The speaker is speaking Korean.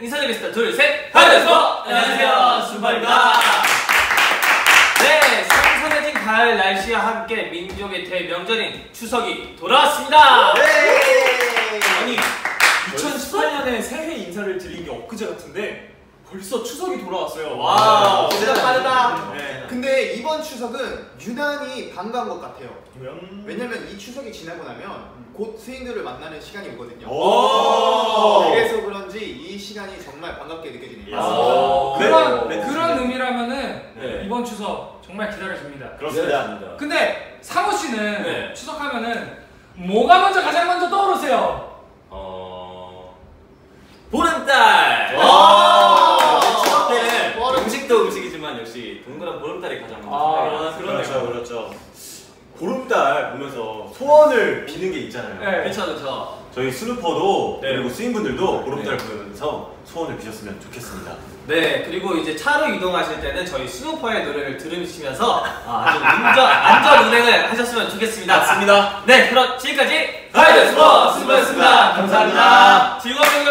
인사드리겠습니다. 둘, 셋. 하이데스포! 안녕하세요. 순발입니다. 네, 선선해진 가을 날씨와 함께 민족의 대명절인 추석이 돌아왔습니다. 아니 2018년에 새해 인사를 드린 게 엊그제 같은데 벌써 추석이 돌아왔어요. 와, 와, 진짜 빠르다. 네. 근데 이번 추석은 유난히 반가운 것 같아요. 음. 왜냐면 이 추석이 지나고 나면 곧 스윙들을 만나는 시간이 오거든요. 정말 반갑게 느껴지네요. 아, 네. 그런 네. 그런 의미라면은 네. 이번 추석 정말 기다려집니다. 그렇습니다. 근데 상호 씨는 네. 추석하면은 뭐가 먼저 가장 먼저 떠오르세요? 어, 보름달. 와. 역시 추석 때는 보름. 음식도 음식이지만 역시 동그란 보름달이 가장 먼저 아, 그렇죠. 그렇죠. 보름달 보면서 소원을 비는 게 있잖아요. 네. 그렇죠, 그렇죠. 저희 스누퍼도 네. 그리고 스윙분들도 보름달 네. 보면서 소원을 비셨으면 좋겠습니다. 네, 그리고 이제 차로 이동하실 때는 저희 스누퍼의 노래를 들으시면서 아, 아주 운전, 안전 운행을 하셨으면 좋겠습니다. 맞습니다. 네, 그럼 지금까지 하이드 스포 스포였습니다. 감사합니다. 즐거운 경기